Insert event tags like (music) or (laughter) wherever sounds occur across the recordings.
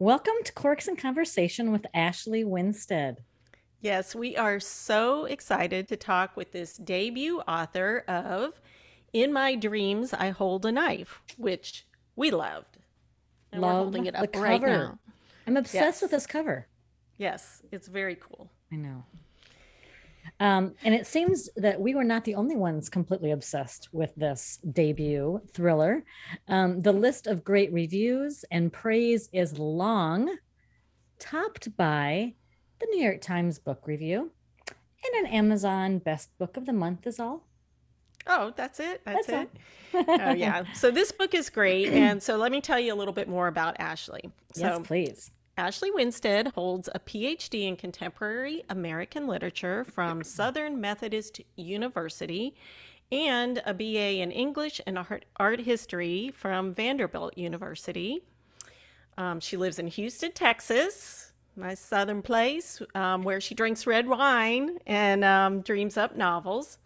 Welcome to Corks and Conversation with Ashley Winstead. Yes, we are so excited to talk with this debut author of In My Dreams I Hold a Knife, which we loved. And Love we're holding it up right now. I'm obsessed yes. with this cover. Yes, it's very cool. I know. Um, and it seems that we were not the only ones completely obsessed with this debut thriller. Um, the list of great reviews and praise is long, topped by the New York Times Book Review and an Amazon Best Book of the Month is all. Oh, that's it. That's, that's it. oh, yeah. So this book is great. And so let me tell you a little bit more about Ashley. (laughs) So, yes, please. Ashley Winstead holds a PhD in contemporary American literature from (clears throat) Southern Methodist University and a BA in English and art, art history from Vanderbilt University. Um, she lives in Houston, Texas, nice southern place um, where she drinks red wine and um, dreams up novels.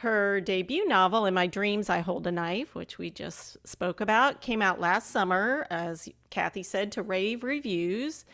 Her debut novel, In My Dreams, I Hold a Knife, which we just spoke about, came out last summer, as Cathi said, to rave reviews.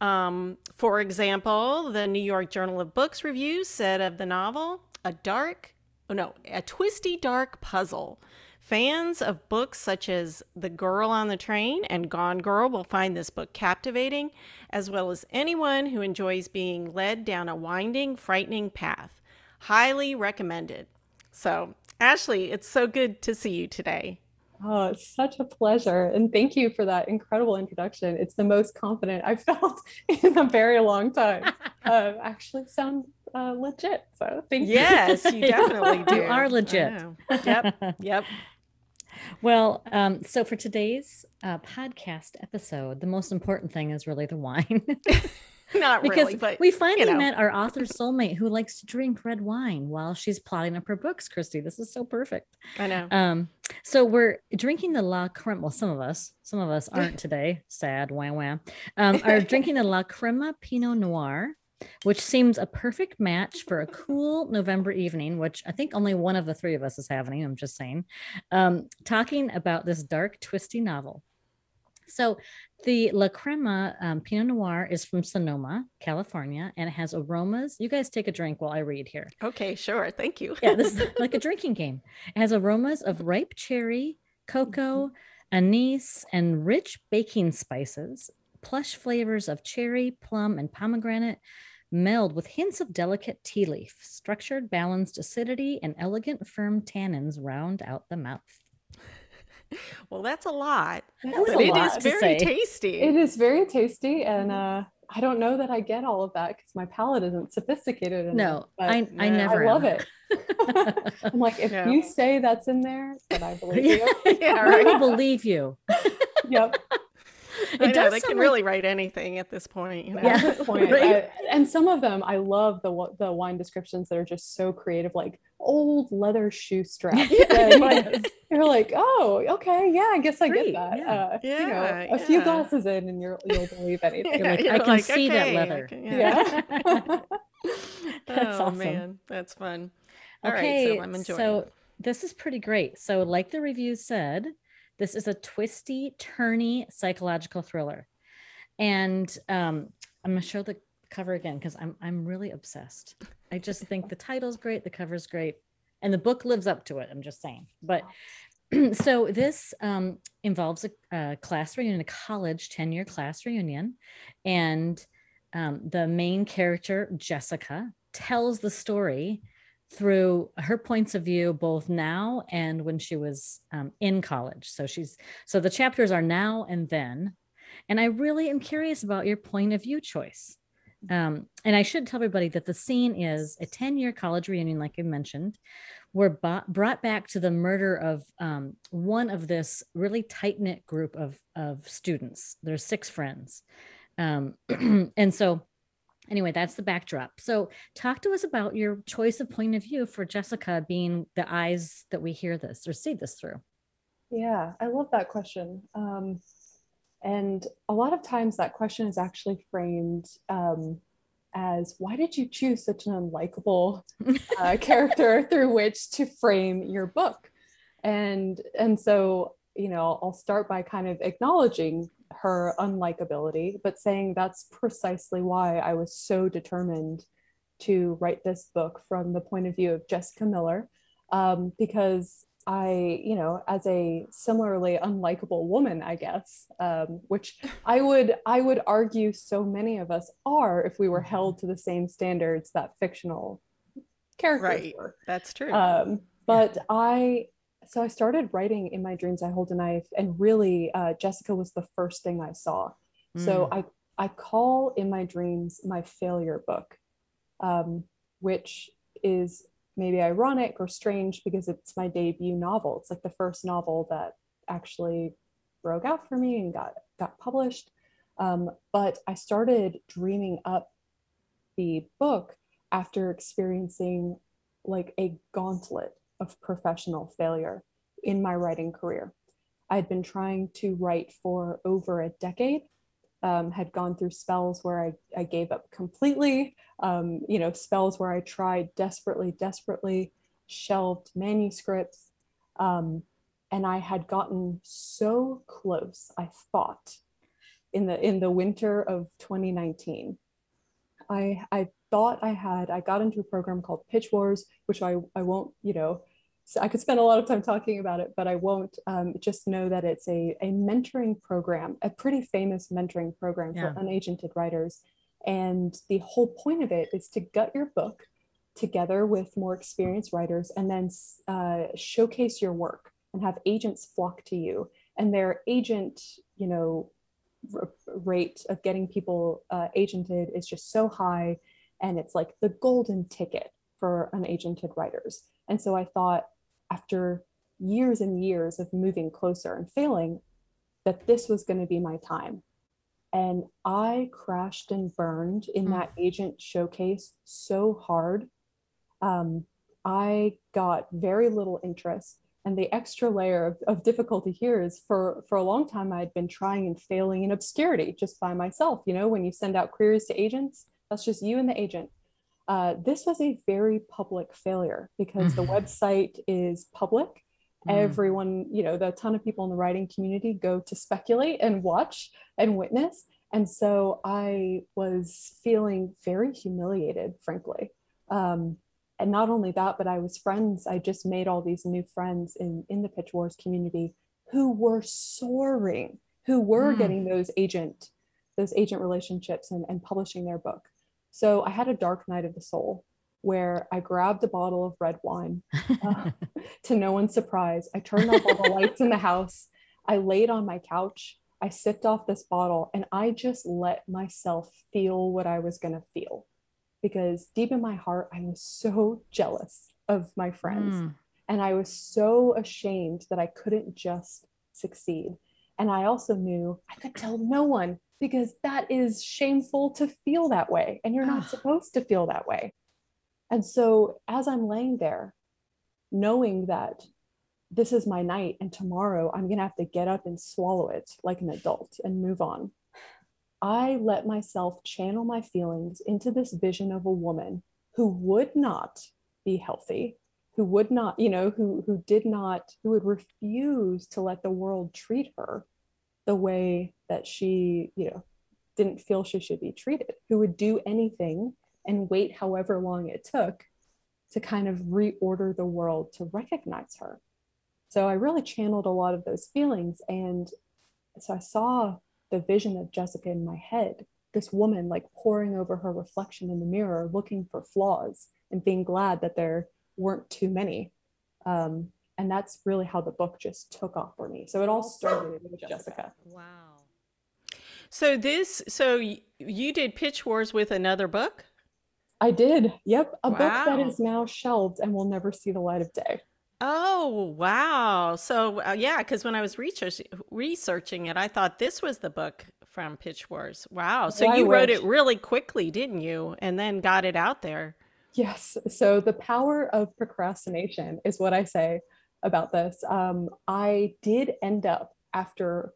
Um, for example, the New York Journal of Books review said of the novel, a dark, oh no, a twisty dark puzzle. Fans of books such as The Girl on the Train and Gone Girl will find this book captivating, as well as anyone who enjoys being led down a winding, frightening path. Highly recommended. So, Ashley, it's so good to see you today. Oh, it's such a pleasure. And thank you for that incredible introduction. It's the most confident I've (laughs) felt in a very long time. (laughs) uh, actually sound uh, legit. So thank you. Yes, you (laughs) definitely do. You are legit. Yep. Yep. Well, um, so for today's uh, podcast episode, the most important thing is really the wine. (laughs) Not because really, but we finally you know. met our author soulmate who likes to drink red wine while she's plotting up her books. Christie, this is so perfect. I know. Um, so we're drinking the La Crema. Well, some of us, some of us aren't (laughs) today. Sad, wah wah. Um, are drinking the La Crema Pinot Noir, which seems a perfect match for a cool November evening, which I think only one of the three of us is having. I'm just saying. Um, talking about this dark, twisty novel. So the La Crema um, Pinot Noir is from Sonoma, California, and it has aromas. You guys take a drink while I read here. Okay, sure. Thank you. yeah, this is (laughs) like a drinking game. It has aromas of ripe cherry, cocoa, anise, and rich baking spices, plush flavors of cherry, plum, and pomegranate meld with hints of delicate tea leaf. Structured, balanced acidity and elegant, firm tannins round out the mouth. (laughs) Well, that's a lot, That but a it lot is very say. tasty. It is very tasty, and uh, I don't know that I get all of that because my palate isn't sophisticated enough. No, but I, I never I love am. it. (laughs) I'm like, if Yeah. you say that's in there, then I believe (laughs) you. yeah, right. I right. believe you. yep. I know, does they can like- really write anything at this point. You know? Yeah. (laughs) Point, right. I- and some of them, I love the the wine descriptions that are just so creative, like old leather shoe straps. (laughs) And, like, you're like, oh, okay, yeah, I guess I Great, get that. yeah. Uh, you know, Yeah, a few glasses in, and you're, you'll believe (laughs) anything. You're like, You're I can see that "Okay, I leather." can- Yeah. That's oh awesome. man, that's fun. All right, okay, so I'm enjoying. so it. this is pretty great. So, like the review said, this is a twisty, turny psychological thriller, and um, I'm gonna show the cover again because I'm I'm really obsessed. I just think the title's great, the cover's great, and the book lives up to it. I'm just saying, but. (clears throat) So this um, involves a, a class reunion, a college 10-year class reunion, and um, the main character Jessica tells the story through her points of view both now and when she was um, in college. So she's so the chapters are now and then. And i really am curious about your point of view choice. Um, and i should tell everybody that the scene is a 10-year college reunion like i mentioned we're brought back to the murder of um, one of this really tight-knit group of, of students. There's six friends. Um, (clears throat) and so anyway that's the backdrop so talk to us about your choice of point of view for jessica being the eyes that we hear this or see this through Yeah, I love that question. Um, and a lot of times that question is actually framed um, as why did you choose such an unlikable uh, (laughs) character through which to frame your book? And and so you know I'll start by kind of acknowledging her unlikability, but saying that's precisely why I was so determined to write this book from the point of view of Jessica Miller, um, because I, you know, as a similarly unlikable woman, I guess, um, which (laughs) I would I would argue so many of us are if we were mm-hmm. held to the same standards that fictional characters right. were. That's true. Um, but yeah. I so I started writing in my dreams. I hold a knife, and really, uh, Jessica was the first thing I saw. Mm. So I I call in my dreams my failure book, um, which is maybe ironic or strange because it's my debut novel. It's like the first novel that actually broke out for me and got got published. Um, but I started dreaming up the book after experiencing like a gauntlet of professional failure in my writing career. I'd been trying to write for over a decade um, had gone through spells where I, I gave up completely, um, you know, spells where I tried desperately, desperately, shelved manuscripts. Um, and I had gotten so close, I thought, in the in the winter of 2019. I I thought I had, I got into a program called Pitch Wars, which I, I won't, you know, so I could spend a lot of time talking about it, but I won't. Um, just know that it's a, a mentoring program, a pretty famous mentoring program yeah. for unagented writers. And the whole point of it is to gut your book together with more experienced writers and then uh, showcase your work and have agents flock to you. And their agent, you know, rate of getting people uh, agented is just so high. And it's like the golden ticket for unagented writers. And so I thought, after years and years of moving closer and failing that this was going to be my time. And I crashed and burned in mm. that agent showcase so hard. Um, I got very little interest. And the extra layer of, of difficulty here is for, for a long time, I'd been trying and failing in obscurity just by myself. You know, when you send out queries to agents, that's just you and the agent. Uh, this was a very public failure because mm-hmm. the website is public. Mm. Everyone, you know, the ton of people in the writing community go to speculate and watch and witness. And so I was feeling very humiliated, frankly. Um, and not only that, but I was friends. I just made all these new friends in, in the Pitch Wars community who were soaring, who were mm. getting those agent, those agent relationships and, and publishing their book. So I had a dark night of the soul where I grabbed a bottle of red wine uh, (laughs) to no one's surprise. I turned off all the lights in the house. I laid on my couch. I sipped off this bottle and I just let myself feel what I was going to feel because deep in my heart, I was so jealous of my friends. Mm. And I was so ashamed that I couldn't just succeed. And I also knew I could tell no one because that is shameful to feel that way and you're not ah. supposed to feel that way. And so as i'm laying there knowing that this is my night and tomorrow i'm going to have to get up and swallow it like an adult and move on. I let myself channel my feelings into this vision of a woman who would not be healthy who would not you know who who did not who would refuse to let the world treat her the way that she, you know, didn't feel she should be treated, who would do anything and wait however long it took to kind of reorder the world to recognize her. So I really channeled a lot of those feelings. And so I saw the vision of Jessica in my head this woman like poring over her reflection in the mirror, looking for flaws and being glad that there weren't too many. Um, and that's really how the book just took off for me. So it all started with jessica. Wow. So this so you did pitch wars with another book? I did. Yep. A wow. book that is now shelved and will never see the light of day. Oh wow. So uh, yeah because when i was research- researching it i thought this was the book from pitch wars. Wow. So you wrote it really quickly didn't you? And then got it out there. Yes. So the power of procrastination is what I say about this. Um, I did end up after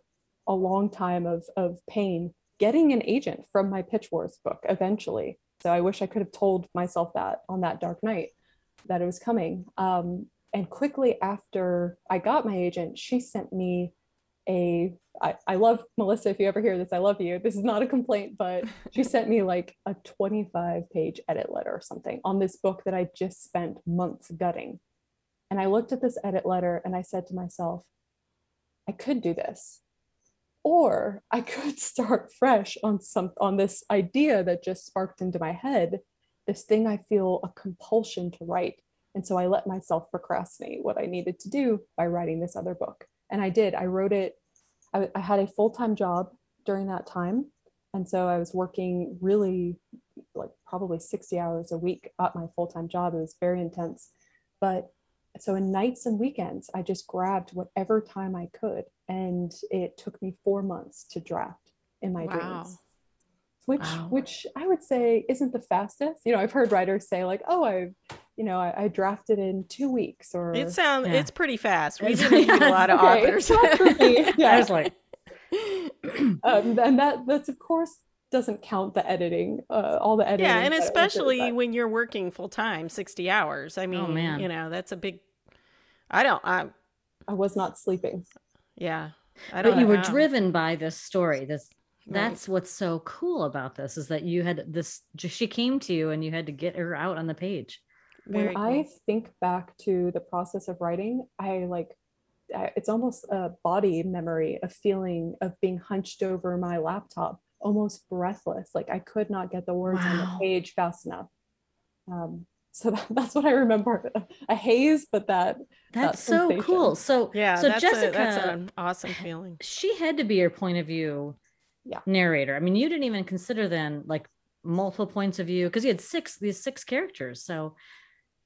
a long time of, of pain getting an agent from my Pitch Wars book eventually. So I wish I could have told myself that on that dark night that it was coming. Um, and quickly after I got my agent, she sent me a I, I love Melissa. If you ever hear this, I love you. This is not a complaint, but (laughs) she sent me like a 25 page edit letter or something on this book that I just spent months gutting. And I looked at this edit letter and I said to myself, I could do this. Or I could (laughs) start fresh on some on this idea that just sparked into my head, this thing I feel a compulsion to write. And so I let myself procrastinate what I needed to do by writing this other book. And I did. I wrote it I, I had a full-time job during that time and so i was working really like probably 60 hours a week at my full-time job it was very intense but so in nights and weekends i just grabbed whatever time i could and it took me four months to draft in my wow. dreams which wow. which i would say isn't the fastest you know i've heard writers say like oh i've you know, I, I, drafted in two weeks or it sounds yeah. it's pretty fast. We didn't a lot of (laughs) okay, authors. (laughs) yeah. I was like um, and that that's of course doesn't count the editing, uh, all the editing. Yeah, and especially when you're working full time, 60 hours. I oh, mean, oh, man. you know, that's a big I don't I I was not sleeping. Yeah. I don't but you were how. driven by this story. This that's right. what's so cool about this is that you had this she came to you and you had to get her out on the page when cool. I think back to the process of writing, I like it's almost a body memory of feeling of being hunched over my laptop, almost breathless. Like I could not get the words wow. on the page fast enough. Um, so (laughs) that, that's what I remember. A haze, but that that's that so cool. So yeah, so that's Jessica, a, that's an awesome feeling. She had to be your point of view yeah. narrator. I mean, you didn't even consider then like multiple points of view because you had six these six characters. So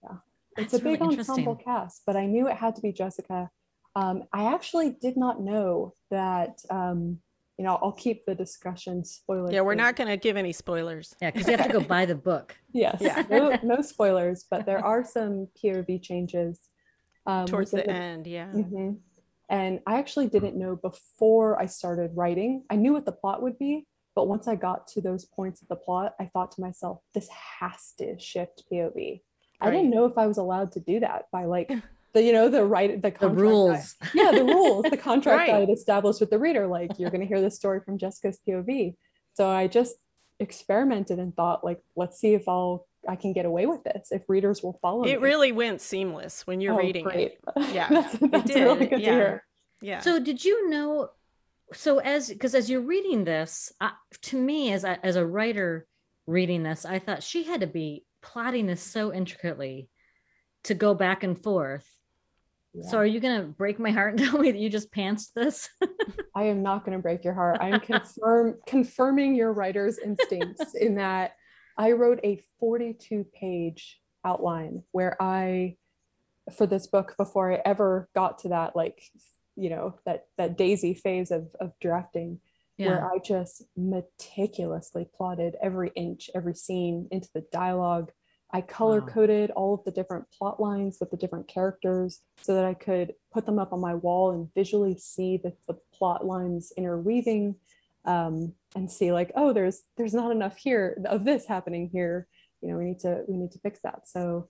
yeah, it's a big really ensemble cast, but I knew it had to be Jessica. Um, I actually did not know that. Um, you know, I'll keep the discussion spoiler. Yeah, we're not going to give any spoilers. Yeah, because you have to go buy the book. (laughs) yes, yeah. no, no spoilers, but there are some POV changes um, towards the, the, end. Yeah. Mm-hmm. And I actually didn't know before I started writing. I knew what the plot would be, but once I got to those points of the plot, I thought to myself, this has to shift POV. I didn't know if I was allowed to do that by like (laughs) the you know the right the, the rules. I, yeah, the rules, the (laughs) contract right. I had established with the reader. Like you're going to hear this story from Jessica's POV. So I just experimented and thought like, let's see if I'll I can get away with this if readers will follow. It me. really went seamless when you're oh, reading great. it. (laughs) Yeah, that's, that's it did. Really good yeah. to hear. Yeah. So did you know? So as because as you're reading this, uh, to me as a, as a writer reading this, I thought she had to be plotting this so intricately to go back and forth. Yeah. So are you going to break my heart and tell me that you just pantsed this? (laughs) I am not going to break your heart. I'm confirm confirming your writer's instincts (laughs) in that I wrote a 42 page outline where I for this book before I ever got to that like you know that that daisy phase of of drafting yeah. where I just meticulously plotted every inch, every scene into the dialogue. I color coded wow. all of the different plot lines with the different characters so that I could put them up on my wall and visually see the, the plot lines interweaving um, and see like, oh, there's there's not enough here of this happening here. You know, we need to we need to fix that. So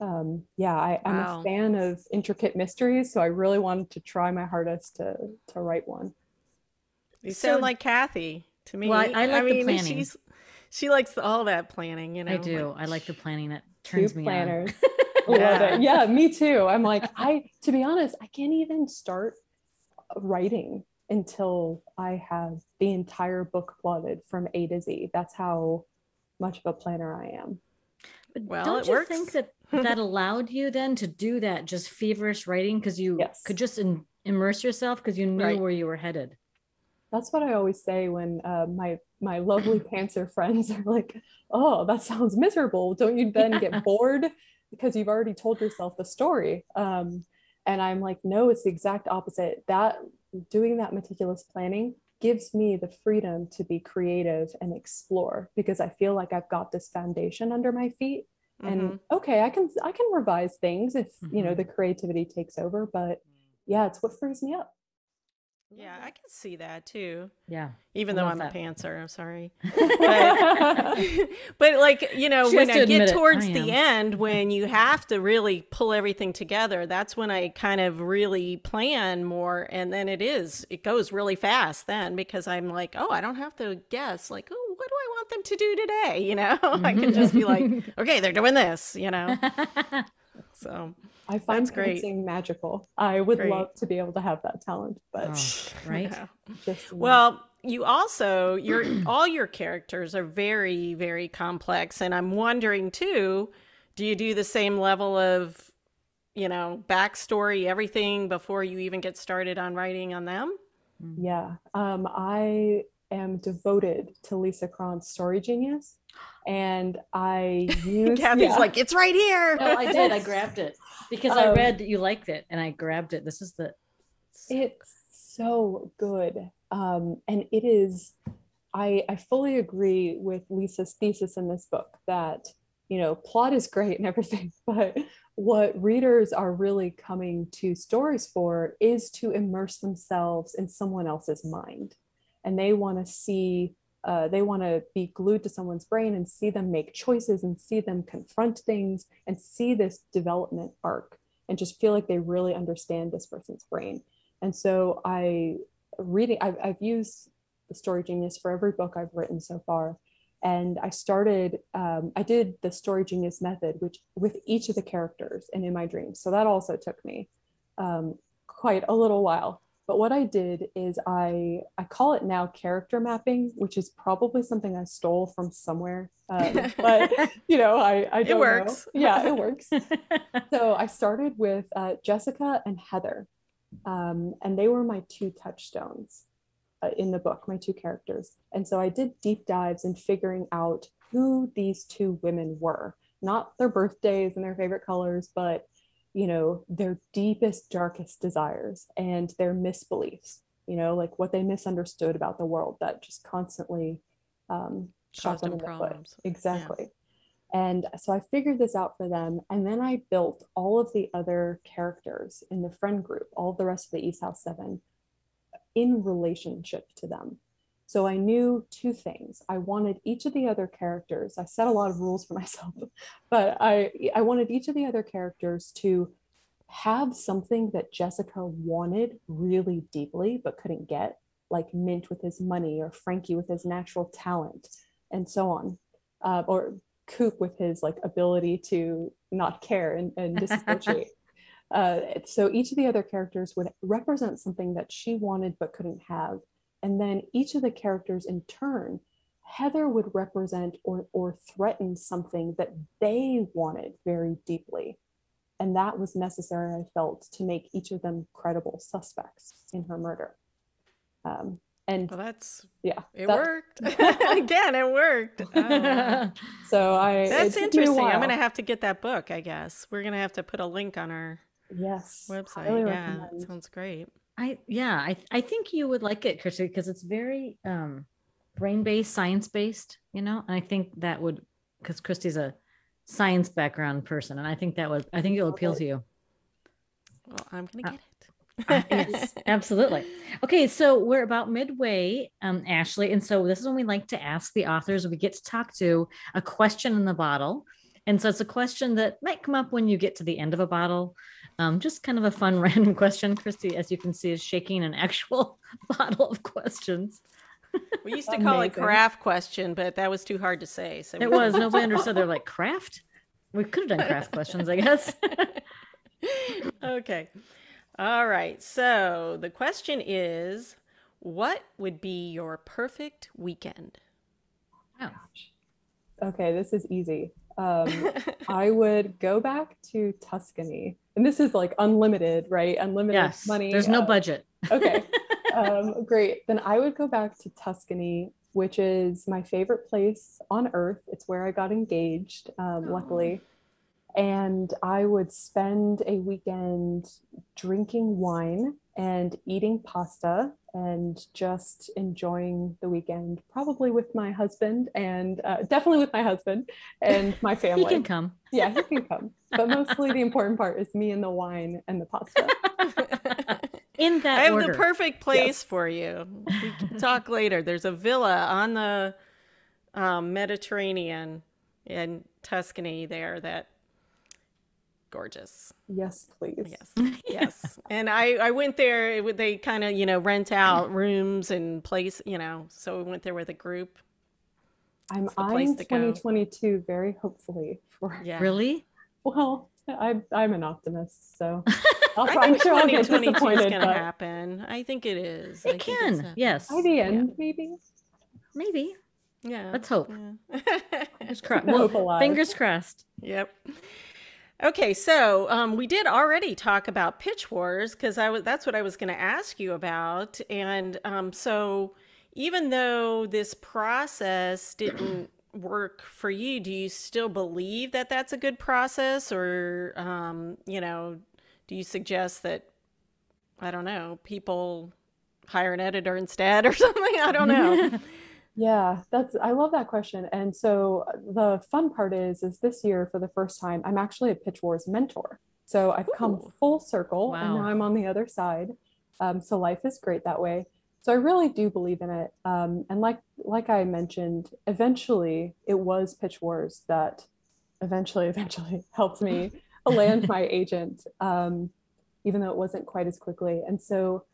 um, yeah, I, am wow. a fan of intricate mysteries, so I really wanted to try my hardest to to write one. You so, sound like Cathi to me. Well, I, I like I mean, the planning. She's she likes all that planning. You know, I do. Like, I like the planning. That turns me planners. (laughs) on. yeah. yeah, me too. I'm like, I to be honest, I can't even start writing until I have the entire book plotted from A to Z. That's how much of a planner I am. But well, don't you works. think that (laughs) that allowed you then to do that just feverish writing because you yes. could just in, immerse yourself because you knew right. where you were headed? That's what I always say when uh, my my lovely (laughs) pantser friends are like, "Oh, that sounds miserable. Don't you then yeah. get bored because you've already told yourself the story?" Um, and I'm like, "No, it's the exact opposite. That doing that meticulous planning gives me the freedom to be creative and explore because I feel like I've got this foundation under my feet." Mm-hmm. And okay, I can I can revise things if mm-hmm. you know mm-hmm. the creativity takes over, but yeah, it's what frees me up. Yeah, I can see that too. Yeah. Even though I'm a that. pantser, I'm sorry. (laughs) But, (laughs) but like, you know, She when has to I get admit it. towards I the end, (laughs) when you have to really pull everything together, that's when I kind of really plan more. And then it is, it goes really fast then because I'm like, oh, I don't have to guess, like, oh, what do I want them to do today? You know, I can just be like, okay, they're doing this, you know? So, I find That's great. magical. I would Great. love to be able to have that talent, but Oh, (laughs) right? yeah. Well, you also your (clears throat) all your characters are very very complex and I'm wondering too, do you do the same level of you know, backstory, everything before you even get started on writing on them? Yeah, um, I am devoted to Lisa Cron's Story Genius, and I (laughs) use Cathi's yeah. like, it's right here. No, I did. I (laughs) grabbed it because I Um, read that you liked it and I grabbed it. This is the It's so good. Um, and it is, I, I fully agree with Lisa's thesis in this book that, you know, plot is great and everything, (laughs) but what readers are really coming to stories for is to immerse themselves in someone else's mind. And they want to see, uh, they want to be glued to someone's brain and see them make choices and see them confront things and see this development arc and just feel like they really understand this person's brain. And so I reading, I've, I've used the Story Genius for every book I've written so far. And I started, um, I did the Story Genius method, which with each of the characters and in my dreams. So that also took me um, quite a little while. But what I did is I I call it now character mapping, which is probably something I stole from somewhere. Um, (laughs) but you know, I I don't works. know. Yeah, it (laughs) works so I started with uh, Jessica and Heather, um, and they were my two touchstones uh, in the book, my two characters. And so I did deep dives in figuring out who these two women were, not their birthdays and their favorite colors, but you know their deepest, darkest desires and their misbeliefs. You know, like what they misunderstood about the world that just constantly um, shot them in the foot. problems. Yeah. Exactly. And so I figured this out for them. And then I built all of the other characters in the friend group, all the rest of the East House Seven, in relationship to them. So I knew two things. I wanted each of the other characters, I set a lot of rules for (laughs) myself, but I, I wanted each of the other characters to have something that Jessica wanted really deeply but couldn't get, like Mint with his money or Frankie with his natural talent and so on. Uh, or Coop with his like ability to not care and, and disassociate. (laughs) uh, so each of the other characters would represent something that she wanted but couldn't have. And then each of the characters in turn, Heather would represent or, or threaten something that they wanted very deeply. And that was necessary, I felt, to make each of them credible suspects in her murder. Um, and Well, that's yeah, it that- worked. (laughs) (laughs) Again, it worked. Oh. (laughs) So I That's it took me a interesting. I'm gonna have to get that book, I guess. We're gonna have to put a link on our yes website. yeah, recommend. sounds great. I yeah, I I think you would like it, Christie, because it's very um brain based, science based, you know. And I think that would because Christie's a science background person, and I think that would I think it will appeal to you. Well, I'm gonna Uh, get it. (laughs) (laughs) yes, absolutely. Okay, so we're about midway, um, Ashley, and so this is when we like to ask the authors. We get to talk to a question in the bottle, and so it's a question that might come up when you get to the end of a bottle. Um, just kind of a fun (laughs) random question. Christie, as you can see, is shaking an actual (laughs) bottle of questions. We used to (laughs) call it craft question, but that was too hard to say. So It was nobody understood. They're like craft. We could have done craft questions, I guess. okay. All right. So the question is what would be your perfect weekend? Wow. Okay, this is easy. Um, I would go back to Tuscany, and this is like unlimited, right? Unlimited Yes. money. There's no uh, budget. okay, (laughs) um, great. Then I would go back to Tuscany, which is my favorite place on earth. It's where I got engaged, um, Oh. luckily. And I would spend a weekend drinking wine and eating pasta and just enjoying the weekend, probably with my husband and uh, definitely with my husband and (laughs) my family. He can come. Yeah, he can come. But mostly the important part is me and the wine and the pasta. (laughs) in that I have order. the perfect place for you. We can talk later. There's a villa on the um, Mediterranean in Tuscany there that gorgeous. Yes, please. Yes, yes. (laughs) And I I went there. It, they kind of you know rent out rooms and place you know. So we went there with a group. I'm It's the eyeing to go. 2022 very hopefully for (laughs) Yeah. Really? Well, I'm I'm an optimist, so (laughs) I'll, I I'm think sure I'll get 2022 is disappointed. going to happen. I think it is. It think can. a- yes. by the end, maybe. Maybe. Yeah. Let's hope. Yeah. Fingers crossed. Hope Well, fingers crossed. Yep. Okay, so um, we did already talk about pitch wars because I was that's what I was going to ask you about, and um, so even though this process didn't (clears throat) work for you, do you still believe that that's a good process, or um, you know, do you suggest that I don't know people hire an editor instead or (laughs) something? I don't know. (laughs) Yeah, that's I love that question. And so the fun part is is this year for the first time I'm actually a Pitch Wars mentor. So I've come full circle and now I'm on the other side. Um, so life is great that way. So I really do believe in it. Um, and like like I mentioned, eventually it was Pitch Wars that eventually (laughs) eventually helped me (laughs) land my agent, um, even though it wasn't quite as quickly. And so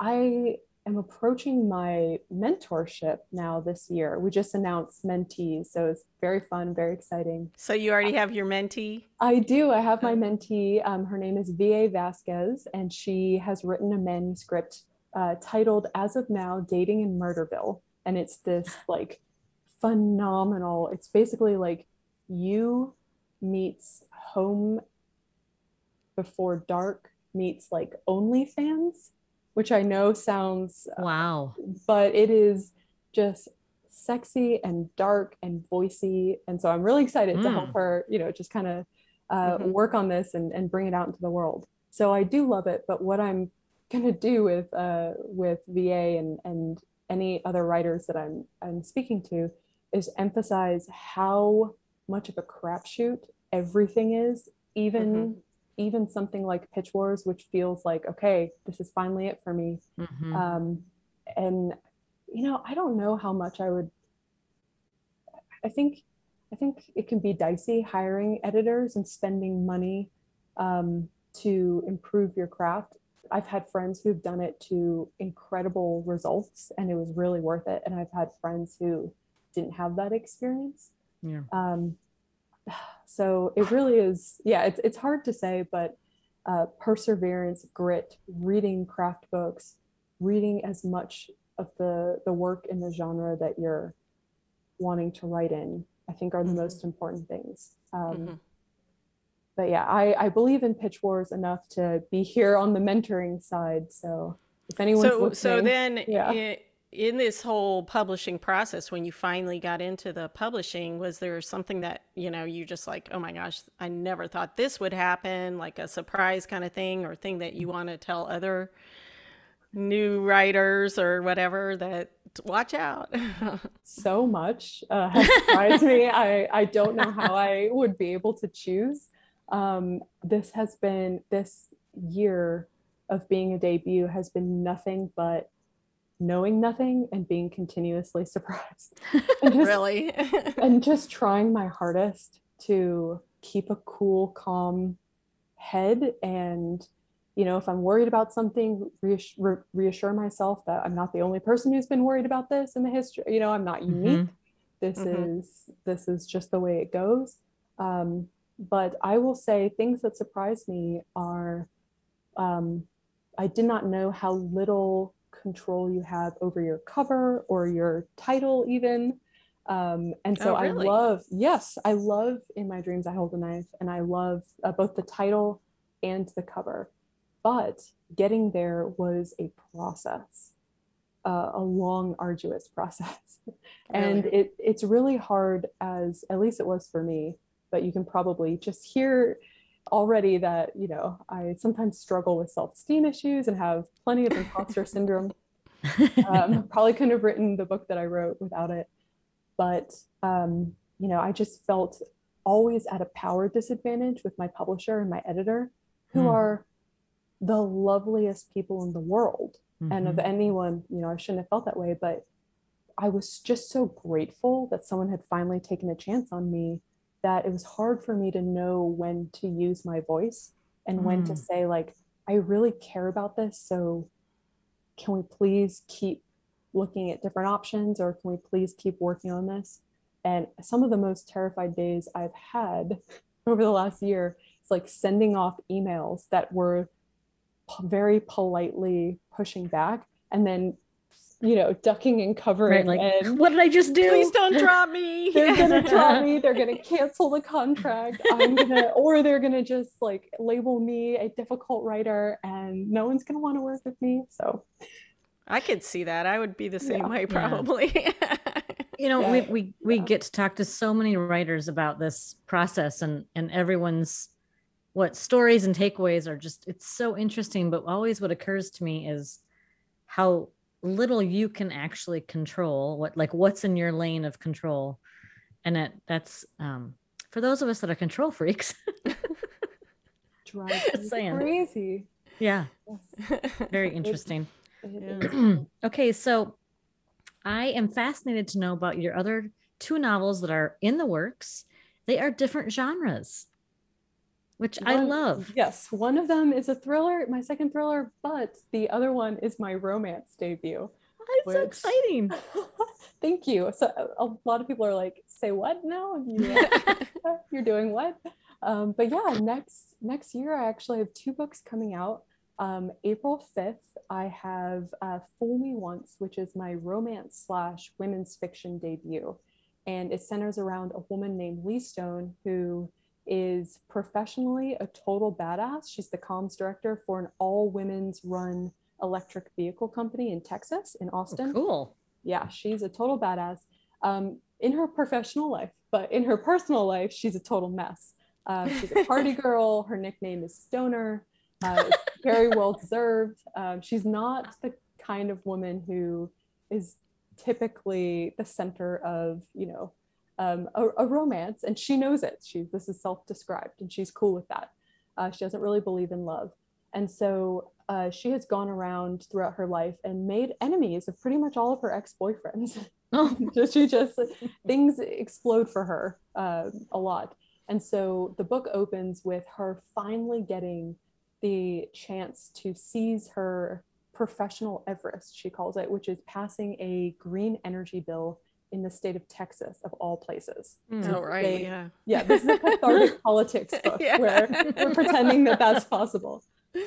I am approaching my mentorship now this year. We just announced mentees, so it's very fun, very exciting. so you already have your mentee. I do. I have my mentee. Um, her name is V.A. Vasquez, and she has written a manuscript uh, titled As of Now Dating in Murderville. And it's this like phenomenal, it's basically like you meets home before dark meets like OnlyFans, which I know sounds Wow. but it is just sexy and dark and voicey. And so I'm really excited to help Mm. her, you know, just kind of uh, Mhm. work on this and, and bring it out into the world. So I do love it. But what I'm going to do with uh, with VA and, and any other writers that I'm, I'm speaking to is emphasize how much of a crapshoot everything is, even even something like Pitch Wars, which feels like, okay, this is finally it for me. Mhm. Um, and you know, I don't know how much I would. I think, I think it can be dicey hiring editors and spending money um, to improve your craft. I've had friends who've done it to incredible results, and it was really worth it. And I've had friends who didn't have that experience. yeah. Um, so it really is, yeah, it's, it's hard to say, but uh, perseverance, grit, reading craft books, reading as much of the, the work in the genre that you're wanting to write in, I think are the Mhm. most important things. Um, Mhm. But yeah, I, I believe in Pitch Wars enough to be here on the mentoring side. So if anyone's so listening, so then yeah. i- in this whole publishing process when you finally got into the publishing was there something that you know you just like oh my gosh i never thought this would happen like a surprise kind of thing or thing that you want to tell other new writers or whatever that watch out (laughs) so much uh, has surprised me. I, I don't know how I would be able to choose. Um, this has been, this year of being a debut has been nothing but knowing nothing and being continuously (laughs) surprised. (laughs) And just, really (laughs) and just trying my hardest to keep a cool, calm head. And, you know, if I'm worried about something, reassure, reassure myself that I'm not the only person who's been worried about this in the history. You know, I'm not unique. This Mhm. is this is just the way it goes. Um, but I will say things that surprised me are um, I did not know how little control you have over your cover or your title even. Um, and so Oh, really? I love, yes, I love In My Dreams I Hold a Knife and I love uh, both the title and the cover. But getting there was a process, uh, a long, arduous (laughs) process. and Really? it, it's really hard as, at least it was for me, but you can probably just hear already that, you know, I sometimes struggle with self-esteem issues and have plenty of imposter syndrome um, (laughs) probably couldn't have written the book that I wrote without it. But, um, you know, I just felt always at a power disadvantage with my publisher and my editor, who Hmm. are the loveliest people in the world. And of Mhm. anyone, you know, I shouldn't have felt that way, but I was just so grateful that someone had finally taken a chance on me that it was hard for me to know when to use my voice and when to Mm. say, like, I really care about this. So can we please keep looking at different options or can we please keep working on this? And some of the most terrified days I've had (laughs) over the last year is like sending off emails that were p- very politely pushing back and then, you know, ducking and covering. Right, like and (laughs) what did I just do? Please don't (laughs) drop me. they're gonna (laughs) drop me they're gonna cancel the contract i'm gonna or they're gonna just like label me a difficult writer and no one's gonna want to work with me so I could see that. I would be the same Yeah. way, Yeah. probably. you know we Yeah. we, we Yeah. get to talk to so many writers about this process and and everyone's what stories and takeaways are just it's so interesting but always what occurs to me is how little you can actually control what like what's in your lane of control. And that that's um for those of us that are control freaks. (laughs) Drive me saying. crazy. Yeah. Yes, very interesting. Yeah. (clears throat) okay, so I am fascinated to know about your other two novels that are in the works. They are different genres, which I love. yes one of them is a thriller my second thriller but the other one is my romance debut It's so exciting. (laughs) thank you. So a, lot of people are like say what now? (laughs) (laughs) You're doing what? Um, but yeah next next year i actually have two books coming out. Um, april 5th i have uh, fool me once which is my romance slash women's fiction debut. And it centers around a woman named lee stone who is professionally a total badass she's the comms director for an all women's run electric vehicle company in texas in Oh, austin cool. yeah, she's a total badass um, in her professional life, but in her personal life, she's a total mess. Uh, she's a party (laughs) girl. Her nickname is Stoner. Uh, very well deserved. Um, she's not the kind of woman who is typically the center of, you know, um, a, a romance, and she knows it. She this is self-described, and she's cool with that. Uh, she doesn't really believe in love, and so uh, she has gone around throughout her life and made enemies of pretty much all of her ex-boyfriends. (laughs) Oh, (laughs) she just things explode for her uh, a lot, and so the book opens with her finally getting the chance to seize her professional Everest, she calls it, which is passing a green energy bill in the state of Texas, of all places. mm. oh, right. They- yeah. Yeah, this is a cathartic (laughs) politics book Yeah. where we're (laughs) pretending that that's possible.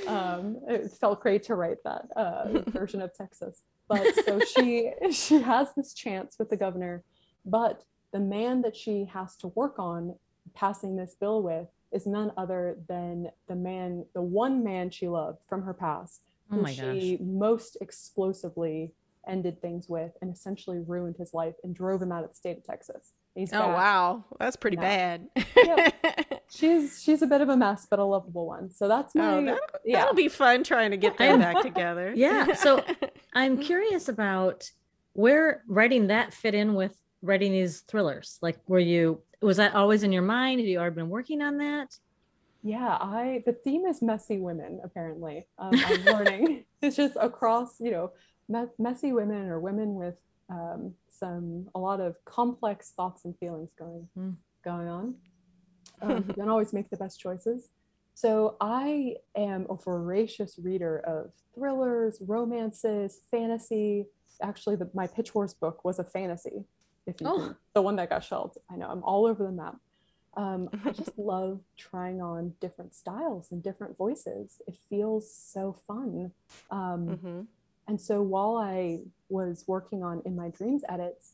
Um, it felt great to write that uh, (laughs) version of Texas. But so she she has this chance with the governor, but the man that she has to work on passing this bill with is none other than the man, the one man she loved from her past, oh who my gosh. she most explosively ended things with and essentially ruined his life and drove him out of the state of Texas. He's Oh, back. wow. That's pretty No. bad. (laughs) she's she's a bit of a mess, but a lovable one. So that's my Oh, that'll, yeah. that'll be fun trying to get (laughs) them back together. Yeah, so- (laughs) I'm curious about where writing that fit in with writing these thrillers. Like, were you, was that always in your mind? Had you already been working on that? yeah. I the theme is messy women. Apparently, um, I'm learning. it's just across you know me- messy women or women with um, some a lot of complex thoughts and feelings going Hmm. going on. (laughs) Um, you don't always make the best choices. So I am a voracious reader of thrillers, romances, fantasy. Actually, the, my Pitch Wars book was a fantasy. If you Oh. the one that got shelved, I know I'm all over the map. Um, I just (laughs) love trying on different styles and different voices. It feels so fun. Um, Mhm. And so while I was working on In My Dreams edits,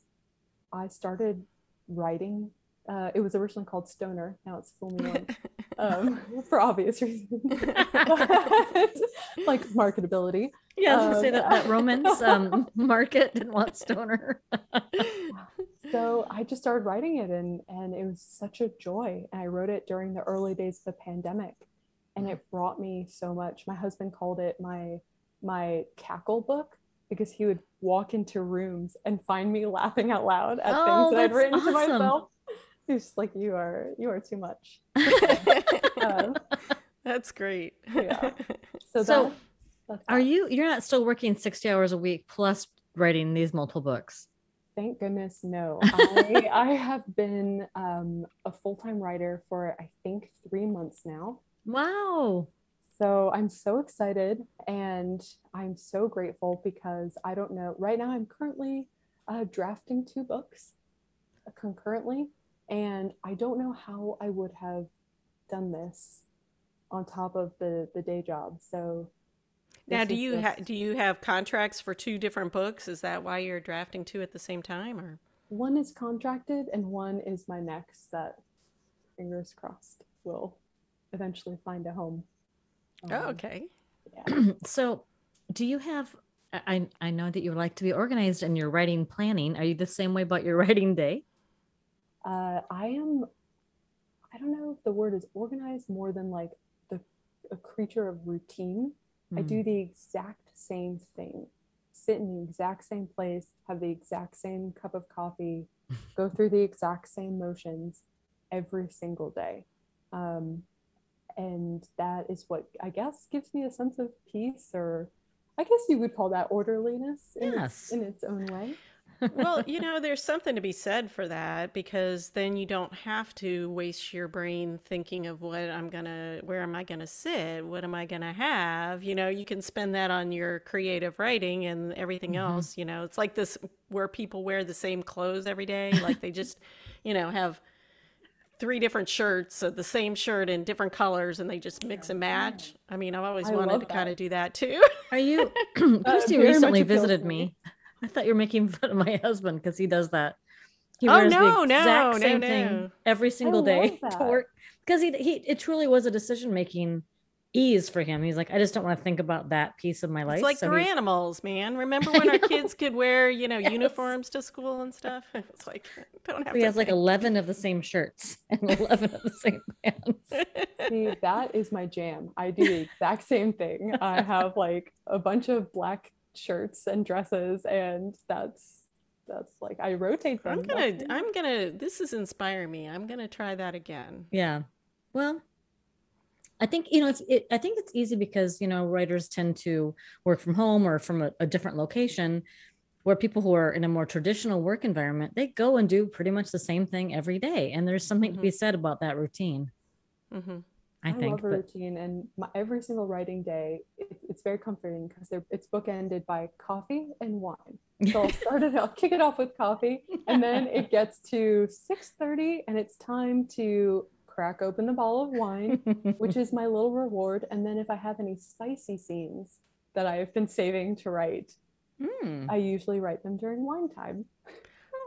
I started writing. Uh, it was originally called Stoner. Now it's Fool Me Once, um, for obvious reasons, But, (laughs) like marketability. Yeah, I was gonna say Um, that, that romance um, (laughs) market didn't want stoner. So I just started writing it, and and it was such a joy. And I wrote it during the early days of the pandemic, and it brought me so much. My husband called it my my cackle book because he would walk into rooms and find me laughing out loud at Oh, things that I'd that's written to myself. He was like, "You are you are too much." (laughs) Um, That's great. Yeah. (laughs) So, So, that, that's Are that. you you're not still working 60 hours a week plus writing these multiple books? Thank goodness, no. (laughs) I, I have been um, a full time writer for I think three months now. Wow. So I'm so excited and I'm so grateful because I don't know. Right now, I'm currently uh, drafting two books uh, concurrently, and I don't know how I would have done this on top of the the day job. So Now, do you ha- do you have contracts for two different books? Is that why you're drafting two at the same time, or? one is contracted and one is my next that fingers crossed will eventually find a home. Oh, Um, okay. Yeah. (clears throat) so do you have I I know that you like to be organized in your writing planning. Are you the same way about your (laughs) writing day? Uh, I am, I don't know if the word is organized more than like the a creature of routine. I Hmm. do the exact same thing, sit in the exact same place, have the exact same cup of coffee, (laughs) go through the exact same motions every single day. Um, and that is what I guess gives me a sense of peace, or I guess you would call that orderliness in, Yes. its, in its own way. well, (laughs) you know, there's something to be said for that because then you don't have to waste your brain thinking of what I'm gonna, where am I gonna sit, what am I gonna have. You know, you can spend that on your creative writing and everything Mhm. else. You know, it's like this where people wear the same clothes every day, like they just, you know, have three different shirts of the same shirt in different colors and they just mix and match. I mean, I've always I wanted to kind of do that too. Are you (laughs) (clears throat) uh, Christie very much recently visited me. me. I thought you were making (laughs) fun of my husband because he does that. He Oh, wears no, the no, exact no, same no. thing every single day love (laughs) to work because he he it truly was a decision making ease for him. He's like, I just don't want to think about that piece of my life. It's like so we're he- animals, man. Remember (laughs) when our kids could wear, you know, Yes. uniforms to school and stuff? (laughs) It's like don't have he to has like eleven of the same shirts (laughs) and eleven of the same pants. See, that is my jam. I do the exact same thing. I have like a bunch of black shirts and dresses, and that's that's like I rotate them. I'm gonna I'm gonna this is inspiring me. I'm gonna try that again. Yeah. Well, I think you know it's it, I think it's easy because you know writers tend to work from home or from a, a different location where people who are in a more traditional work environment they go and do pretty much the same thing every day and there's something to be said about that routine. Hmm i, I, think love a but routine, and my, every single writing day, it, it's very comforting because it's bookended by coffee and wine. So I'll (laughs) start it, I'll kick it off with coffee, and then it gets to six thirty, and it's time to crack open the bottle of wine, which is my little reward. And then if I have any spicy scenes that I have been saving to write, Hmm. I usually write them during wine time.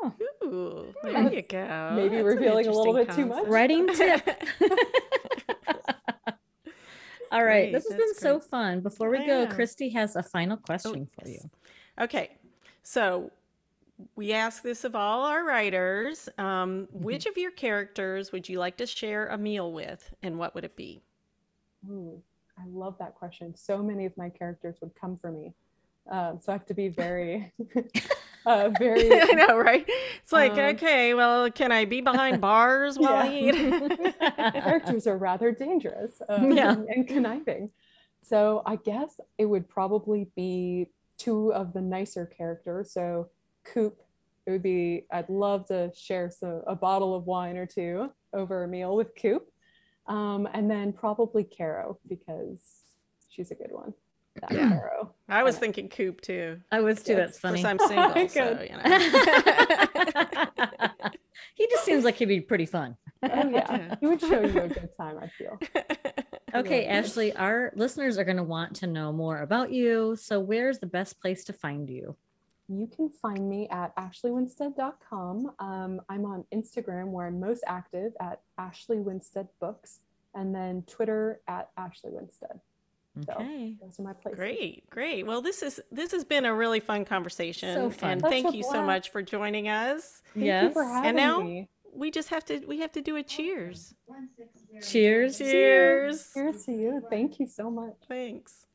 Oh, Ooh, there That's you go. maybe That's revealing a little interesting bit too much. writing (laughs) tip (laughs) all right Great, this has that's been so fun before we go Yeah. Christie has a final question for you. Okay, so we ask this of all our writers. Um, Mm-hmm. Which of your characters would you like to share a meal with, and what would it be? Ooh, I love that question. So many of my characters would come for me. Um, so I have to be very, (laughs) uh, very. (laughs) I know, right? It's like, Um, okay, well, can I be behind (laughs) bars while I eat? characters are rather dangerous um, Yeah. and, and conniving. So I guess it would probably be two of the nicer characters. So Coop, it would be, I'd love to share some, a bottle of wine or two over a meal with Coop. Um, and then probably Caro because she's a good one. Yeah. Caro. I was Yeah. thinking coop too. i was too Yes. that's Of funny course, I'm single, (laughs) so Good. you know. (laughs) he just seems like he'd be pretty fun Oh yeah, Yeah. he would show you a good time. I feel. (laughs) Okay, Yeah. Ashley, our listeners are going to want to know more about you. So, where's the best place to find you? You can find me at ashleywinstead.com. Um, I'm on Instagram where I'm most active at Ashley Winstead Books, and then Twitter at Ashley Winstead. So Okay. those are my places. Great, great. Well, this is this has been a really fun conversation. So fun. And Such thank a you so much for joining us. Thank yes. you for having now- me. We just have to we have to do a cheers. Cheers. Cheers. Cheers to you. Thank you so much. Thanks.